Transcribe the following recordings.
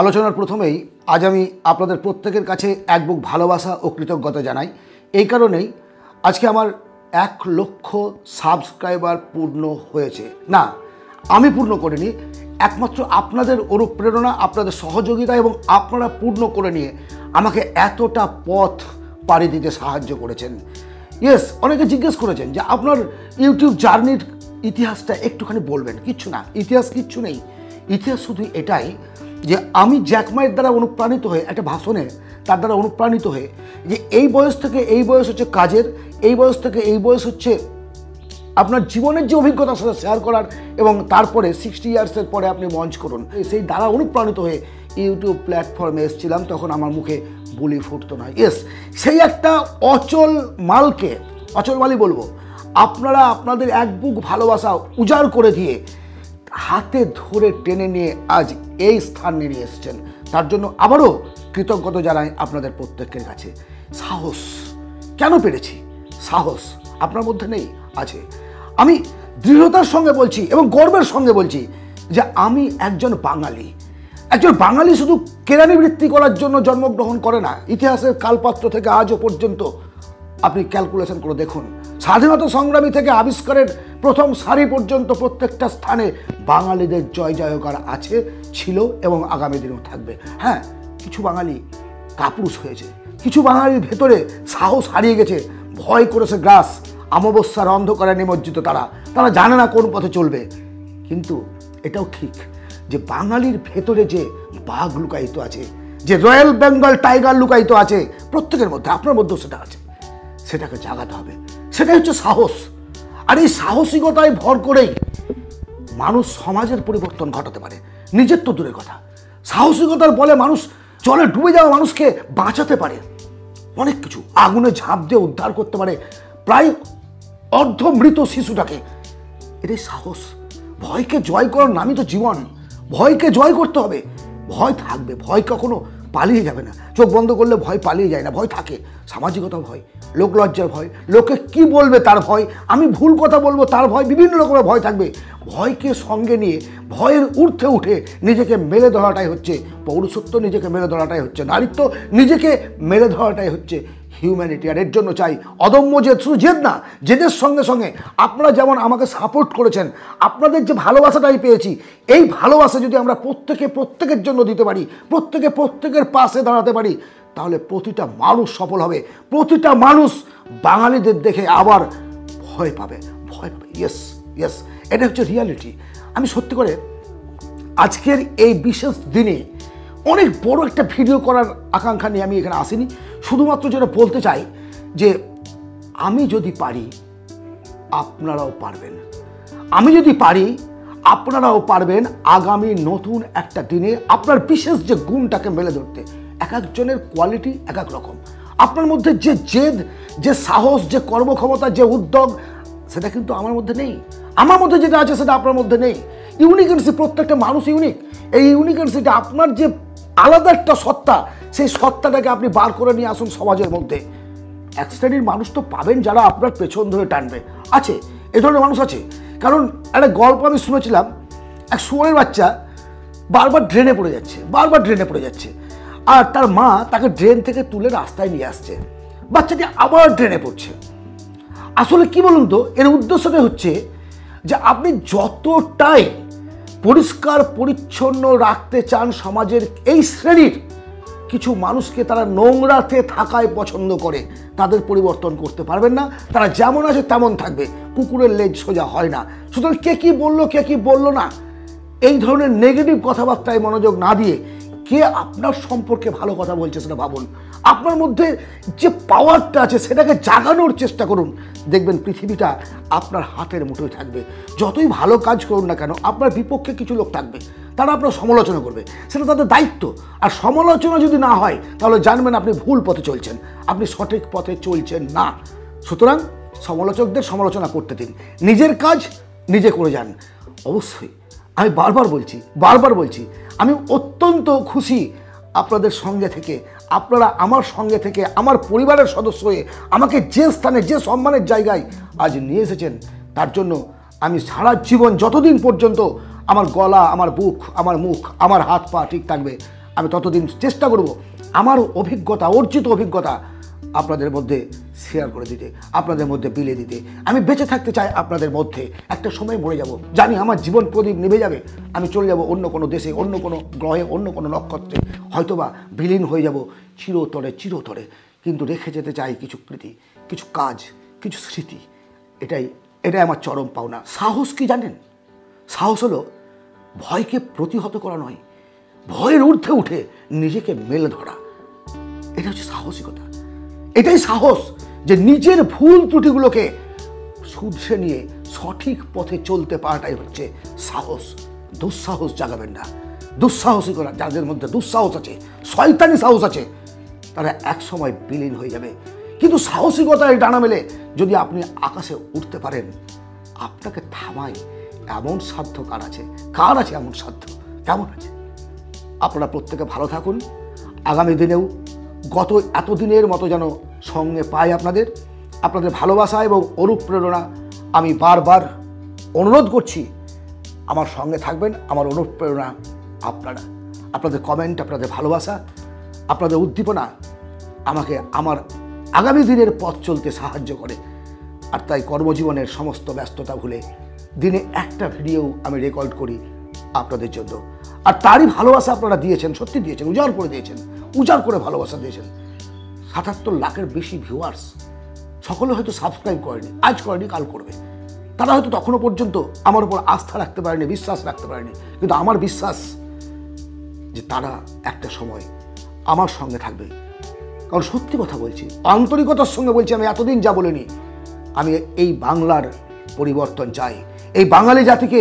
আলোচনার প্রথমেই আজ আমি আপনাদের প্রত্যেকের কাছে এক বুক ভালোবাসা ও কৃতজ্ঞতা জানাই। এই কারণেই আজকে আমার এক লক্ষ সাবস্ক্রাইবার পূর্ণ হয়েছে। না, আমি পূর্ণ করিনি, একমাত্র আপনাদের অনুপ্রেরণা, আপনাদের সহযোগিতা এবং আপনারা পূর্ণ করে নিয়ে আমাকে এতটা পথ পাড়ি দিতে সাহায্য করেছেন। ইয়েস অনেকে জিজ্ঞেস করেছেন যে আপনার ইউটিউব জার্নির ইতিহাসটা একটুখানি বলবেন। কিচ্ছু না, ইতিহাস কিচ্ছু নেই। ইতিহাস শুধু এটাই যে আমি জ্যাকমাইয়ের দ্বারা অনুপ্রাণিত হয়ে, একটা ভাষণে তার দ্বারা অনুপ্রাণিত হয়ে, যে এই বয়স থেকে এই বয়স হচ্ছে কাজের, এই বয়স থেকে এই বয়স হচ্ছে আপনার জীবনের যে অভিজ্ঞতা সেটা শেয়ার করার এবং তারপরে সিক্সটি ইয়ার্সের পরে আপনি মঞ্চ করুন। সেই দ্বারা অনুপ্রাণিত হয়ে ইউটিউব প্ল্যাটফর্মে এসেছিলাম, তখন আমার মুখে বুলি ফুটতো না। ইয়েস সেই একটা অচল মালকে, অচল মালই বলব, আপনারা আপনাদের এক বুক ভালোবাসা উজাড় করে দিয়ে হাতে ধরে টেনে নিয়ে আজ এই স্থান নিয়ে এসেছেন। তার জন্য আবারও কৃতজ্ঞতা জানাই আপনাদের প্রত্যেকের কাছে। সাহস। কেন পেরেছি? সাহস আপনার মধ্যে নেই আছে। আমি দৃঢ়তার সঙ্গে বলছি এবং গর্বের সঙ্গে বলছি যে আমি একজন বাঙালি। একজন বাঙালি শুধু কেরানি বৃত্তি করার জন্য জন্মগ্রহণ করে না, ইতিহাসের কালপাত্র থেকে আজও পর্যন্ত আপনি ক্যালকুলেশন করে দেখুন। স্বাধীনতা সংগ্রামী থেকে আবিষ্কারের প্রথম সারি পর্যন্ত প্রত্যেকটা স্থানে বাঙালিদের জয় জয়কার আছে। ছিল এবং আগামী দিনেও থাকবে। হ্যাঁ কিছু বাঙালি কাপুরুষ হয়েছে। কিছু বাঙালির ভেতরে সাহস হারিয়ে গেছে। ভয় করেছে গ্রাস। অমাবস্যার অন্ধকারে নিমজ্জিত তারা। তারা জানে না কোন পথে চলবে। কিন্তু এটাও ঠিক যে বাঙালির ভেতরে যে বাঘ লুকায়িত আছে, যে রয়্যাল বেঙ্গল টাইগার লুকায়িত আছে, প্রত্যেকের মধ্যে, আপনার মধ্যেও সেটা আছে। সেটাকে জাগাতে হবে। সেটাই হচ্ছে সাহস। আর এই সাহসিকতায় ভর করেই মানুষ সমাজের পরিবর্তন ঘটাতে পারে। নিজের তো দূরের কথা। সাহসিকতার বলে মানুষ জলে ডুবে যাওয়া মানুষকে বাঁচাতে পারে। অনেক কিছু। আগুনে ঝাঁপ দিয়ে উদ্ধার করতে পারে প্রায় অর্ধ মৃত শিশুটাকে। এটাই সাহস। ভয়কে জয় করার নামই তো জীবন। ভয়কে জয় করতে হবে। ভয় থাকবে। ভয় কখনো পালিয়ে যাবে না। চোখ বন্ধ করলে ভয় পালিয়ে যায় না, ভয় থাকে। সামাজিকতা ভয়, লোক লজ্জার ভয়, লোকে কি বলবে তার ভয়, আমি ভুল কথা বলব তার ভয়, বিভিন্ন রকমের ভয় থাকবে। ভয়কে সঙ্গে নিয়ে, ভয়ের ঊর্ধ্বে উঠে নিজেকে মেলে ধরাটাই হচ্ছে পৌরসত্ব নিজেকে মেলে ধরাটাই হচ্ছে, নারীত্ব নিজেকে মেলে ধরাটাই হচ্ছে। হিউম্যানিটি আর এর জন্য চাই অদম্য জেদ শুধু জেদ না, জেদের সঙ্গে সঙ্গে আপনারা যেমন আমাকে সাপোর্ট করেছেন, আপনাদের যে ভালোবাসাটাই পেয়েছি, এই ভালোবাসা যদি আমরা প্রত্যেকে, প্রত্যেকের জন্য দিতে পারি, প্রত্যেকে প্রত্যেকের পাশে দাঁড়াতে পারি, তাহলে প্রতিটা মানুষ সফল হবে। প্রতিটা মানুষ বাঙালিদের দেখে আবার ভয় পাবে ভয় পাবে। ইয়েস ইয়েস এটা হচ্ছে রিয়ালিটি আমি সত্যি করে আজকের এই বিশেষ দিনে অনেক বড় একটা ভিডিও করার আকাঙ্ক্ষা নিয়ে আমি এখানে আসিনি। শুধুমাত্র যেটা বলতে চাই যে আমি যদি পারি, আপনারাও পারবেন। আমি যদি পারি, আপনারাও পারবেন আগামী নতুন একটা দিনে আপনার বিশেষ যে গুণটাকে মেলে ধরতে। এক একজনের কোয়ালিটি এক এক রকম। আপনার মধ্যে যে জেদ, যে সাহস, যে কর্মক্ষমতা, যে উদ্যোগ, সেটা কিন্তু আমার মধ্যে নেই। আমার মধ্যে যেটা আছে সেটা আপনার মধ্যে নেই। ইউনিকেন্সি প্রত্যেকটা মানুষ ইউনিক এই ইউনিকেন্সিটা আপনার যে আলাদা একটা সত্তা সেই সত্তাটাকে আপনি বার করে নিয়ে আসুন সমাজের মধ্যে। এক শ্রেণির মানুষ তো পাবেন যারা আপনার পেছন ধরে টানবে। আছে, এ ধরনের মানুষ আছে। কারণ একটা গল্প আমি শুনেছিলাম, এক শুয়োরের বাচ্চা বারবার ড্রেনে পড়ে যাচ্ছে, বারবার ড্রেনে পড়ে যাচ্ছে। আর তার মা তাকে ড্রেন থেকে তুলে রাস্তায় নিয়ে আসছে। বাচ্চাটি আবার ড্রেনে পড়ছে। আসলে কি বলুন তো, এর উদ্দেশ্যটা হচ্ছে যে আপনি যতটাই পরিষ্কার, পরিচ্ছন্ন রাখতে চান সমাজের এই শ্রেণির কিছু মানুষকে তারা নোংরাতে থাকায় পছন্দ করে। তাদের পরিবর্তন করতে পারবেন না। তারা যেমন আছে তেমন থাকবে। কুকুরের লেজ সোজা হয় না। সুতরাং কে কী বলল, কে কী বলল না? এই ধরনের নেগেটিভ কথাবার্তায় মনোযোগ না দিয়ে কে আপনার সম্পর্কে ভালো কথা বলছে সেটা ভাবুন। আপনার মধ্যে যে পাওয়ারটা আছে সেটাকে জাগানোর চেষ্টা করুন। দেখবেন পৃথিবীটা আপনার হাতের মুঠোয় থাকবে। যতই ভালো কাজ করুন না কেন, আপনার বিপক্ষে কিছু লোক থাকবে। তারা আপনার সমালোচনা করবে। সেটা তাদের দায়িত্ব। আর সমালোচনা যদি না হয়, তাহলে জানবেন আপনি ভুল পথে চলছেন। আপনি সঠিক পথে চলছেন না। সুতরাং সমালোচকদের সমালোচনা করতে দিন। নিজের কাজ নিজে করে যান। অবশ্যই, আমি বারবার বলছি বারবার বলছি, আমি অত্যন্ত খুশি আপনাদের সঙ্গে থেকে, আপনারা আমার সঙ্গে থেকে, আমার পরিবারের সদস্য হয়ে আমাকে যে স্থানে, যে সম্মানের জায়গায় আজ নিয়ে এসেছেন, তার জন্য আমি সারা জীবন যতদিন পর্যন্ত আমার গলা, আমার বুক, আমার মুখ, আমার হাত পা ঠিক থাকবে। আমি ততদিন চেষ্টা করব আমার অভিজ্ঞতা, অর্জিত অভিজ্ঞতা আপনাদের মধ্যে শেয়ার করে দিতে, আপনাদের মধ্যে বিলে দিতে। আমি বেঁচে থাকতে চাই আপনাদের মধ্যে। একটা সময় মরে যাব। জানি আমার জীবন প্রদীপ নিভে যাবে। আমি চলে যাব অন্য কোনো দেশে, অন্য কোনো গ্রহে, অন্য কোনো নক্ষত্রে। হয়তোবা বিলীন হয়ে যাব চিরতরে চিরতরে। কিন্তু রেখে যেতে চাই কিছু কৃতি, কিছু কাজ, কিছু স্মৃতি। এটাই এটাই আমার চরম পাওনা। সাহস কি জানেন? সাহস হলো ভয়কে প্রতিহত করা নয়, ভয়ের ঊর্ধ্বে উঠে নিজেকে মেলে ধরা। এটা হচ্ছে সাহসিকতা। এটাই সাহস যে নিজের ভুল ত্রুটিগুলোকে শুধরে নিয়ে সঠিক পথে চলতে পারাটাই হচ্ছে সাহস। দুঃসাহস জাগাবেন না। দুঃসাহসিকরা যাদের মধ্যে দুঃসাহস আছে, শয়তানি সাহস আছে, তারা এক সময় বিলীন হয়ে যাবে। কিন্তু সাহসিকতায় ডানা মেলে যদি আপনি আকাশে উঠতে পারেন, আপনাকে থামাই এমন সাধ্য কার আছে? কার আছে এমন সাধ্য? কেমন আছে? আপনারা প্রত্যেকে ভালো থাকুন। আগামী দিনেও গত এতদিনের মতো যেন সঙ্গে পাই আপনাদের। আপনাদের ভালোবাসা এবং অনুপ্রেরণা আমি বারবার অনুরোধ করছি। আমার সঙ্গে থাকবেন, আমার অনুপ্রেরণা আপনারা। আপনাদের কমেন্ট আপনাদের ভালোবাসা, আপনাদের উদ্দীপনা আমাকে আমার আগামী দিনের পথ চলতে সাহায্য করে। আর তাই কর্মজীবনের সমস্ত ব্যস্ততা ভুলে দিনে একটা ভিডিও আমি রেকর্ড করি আপনাদের জন্য। আর তারই ভালোবাসা আপনারা দিয়েছেন, সত্যি দিয়েছেন, উজাড় করে দিয়েছেন, উজাড় করে ভালোবাসা দিয়েছেন। সাতাত্তর লাখের বেশি ভিউয়ার্স সকলে হয়তো সাবস্ক্রাইব করেনি, আজ করেনি, কাল করবে। তারা হয়তো তখনও পর্যন্ত আমার উপর আস্থা রাখতে পারেনি, বিশ্বাস রাখতে পারেনি। কিন্তু আমার বিশ্বাস যে তারা একটা সময় আমার সঙ্গে থাকবে। কারণ সত্যি কথা বলছি, আন্তরিকতার সঙ্গে বলছি, আমি এতদিন যা বলিনি, আমি এই বাংলার পরিবর্তন চাই। এই বাঙালি জাতিকে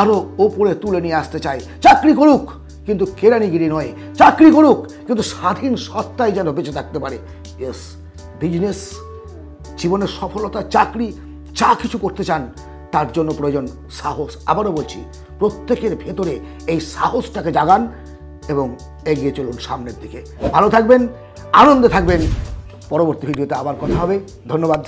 আরও ওপরে তুলে নিয়ে আসতে চাই চাকরি করুক, কিন্তু কেরানিগিরি নয়। চাকরি করুক, কিন্তু স্বাধীন সত্তায় যেন বেঁচে থাকতে পারে। ইয়েস বিজনেস জীবনের সফলতা, চাকরি, যা কিছু করতে চান, তার জন্য প্রয়োজন সাহস। আবারও বলছি, প্রত্যেকের ভেতরে এই সাহসটাকে জাগান এবং এগিয়ে চলুন সামনের দিকে। ভালো থাকবেন, আনন্দে থাকবেন। পরবর্তী ভিডিওতে আবার কথা হবে। ধন্যবাদ।